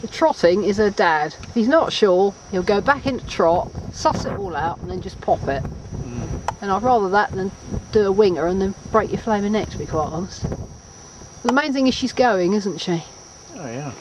The trotting is her dad. If he's not sure, he'll go back into trot, suss it all out, and then just pop it. Mm. And I'd rather that than do a winger and then break your flaming neck, to be quite honest. The main thing is she's going, isn't she? Oh yeah.